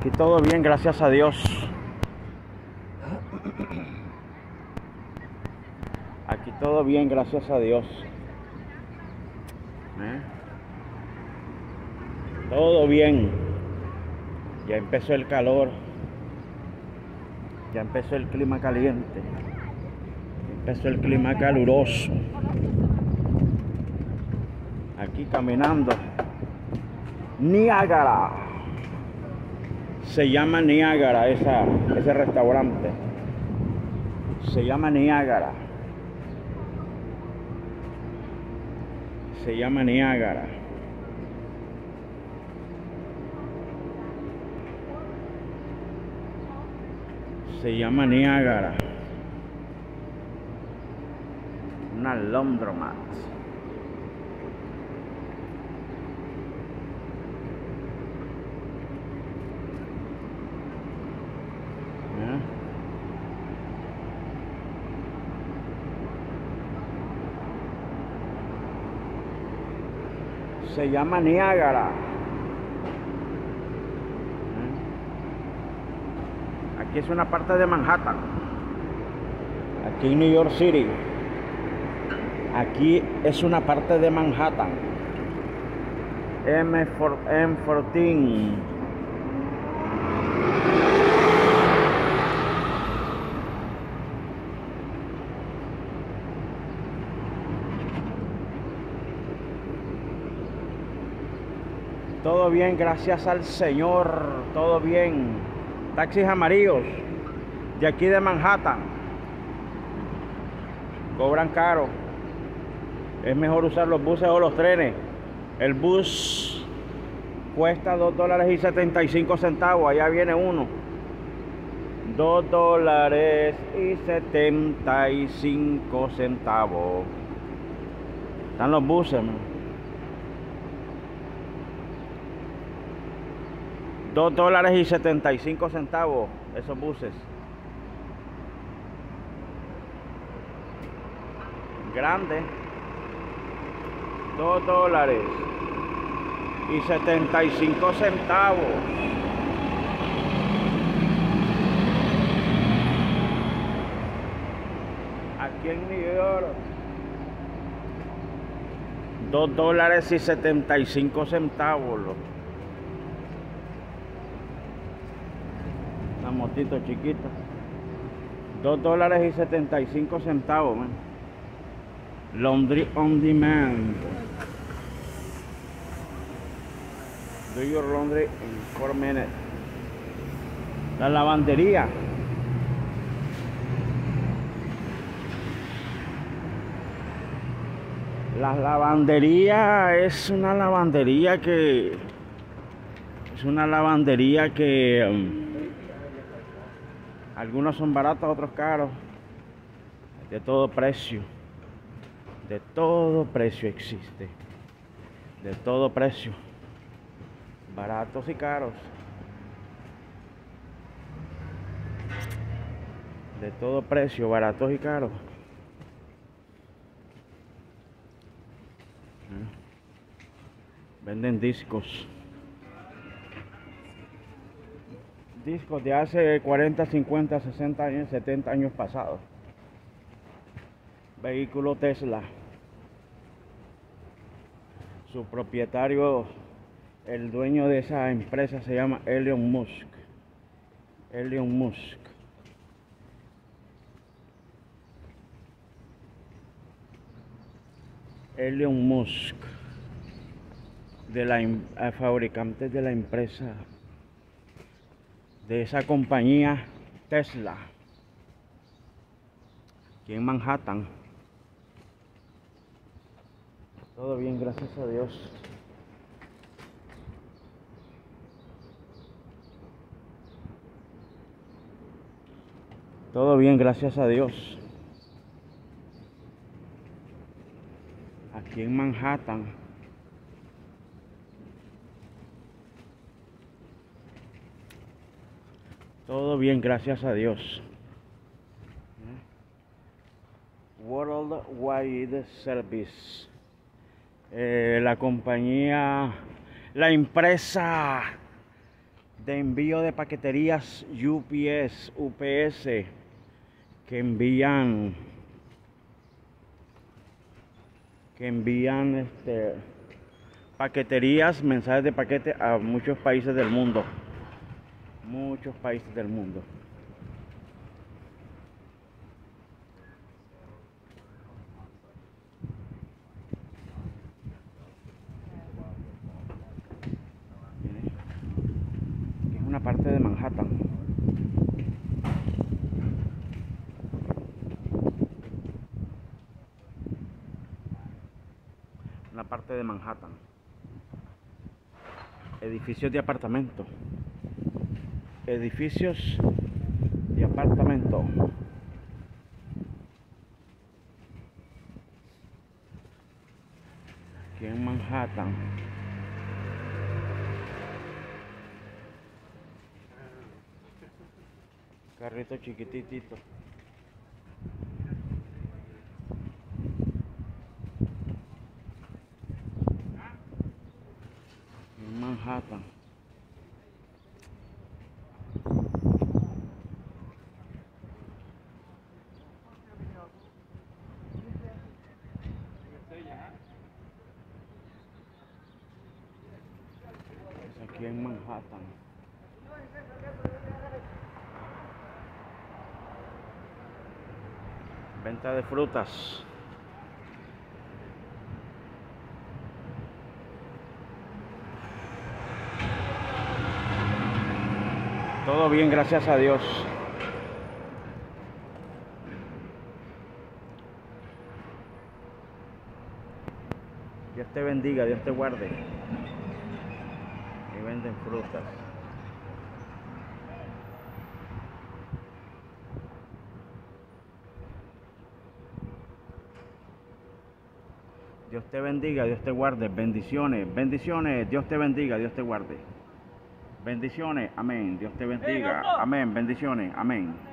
Aquí todo bien, gracias a Dios. Aquí todo bien, gracias a Dios. ¿Eh? Todo bien. Ya empezó el calor. Ya empezó el clima caliente. Empezó el clima caluroso. Aquí caminando. Niágara. Se llama Niágara esa, ese restaurante. Se llama Niágara. Se llama Niágara. Se llama Niágara. Una laundromat. ¿Eh? Se llama Niágara. ¿Eh? Aquí es una parte de Manhattan. Aquí en New York City. Aquí es una parte de Manhattan. M4, M14. Todo bien, gracias al Señor. Todo bien. Taxis amarillos de aquí de Manhattan. Cobran caro. Es mejor usar los buses o los trenes. El bus cuesta 2 dólares y 75 centavos. Allá viene uno. 2 dólares y 75 centavos. Están los buses, man. 2 dólares y 75 centavos esos buses. Grande. 2 dólares y 75 centavos. Aquí en New York. 2 dólares y 75 centavos. Motito chiquita. 2 dólares y 75 centavos, man. On demand. Do your laundry in 4 minutes. La lavandería. La lavandería es una lavandería que es una lavandería que um, algunos son baratos, otros caros. De todo precio. De todo precio existe. De todo precio. Baratos y caros. De todo precio, baratos y caros. Venden discos. Discos de hace 40, 50, 60 años, 70 años pasados. Vehículo Tesla. Su propietario, el dueño de esa empresa se llama Elon Musk. Elon Musk. Elon Musk. De la im- eh, fabricante de la empresa de esa compañía Tesla aquí en Manhattan. Todo bien gracias a Dios. Todo bien gracias a Dios. Aquí en Manhattan Todo bien, gracias a Dios. Worldwide Service. Eh, la compañía, la empresa de envío de paqueterías UPS, UPS, que envían, que envían este, paqueterías, mensajes de paquete a muchos países del mundo. Muchos países del mundo. es una parte de Manhattan. Una parte de Manhattan. Edificios de apartamento. Edificios de apartamento. Aquí en Manhattan. Carrito chiquititito. En Manhattan. Es en Manhattan. Venta de frutas. Todo bien, gracias a Dios. Dios te bendiga, Dios te guarde. Venden frutas. Dios te bendiga, Dios te guarde. Bendiciones, bendiciones. Dios te bendiga, Dios te guarde. Bendiciones, amén. Dios te bendiga. Amén, bendiciones, amén.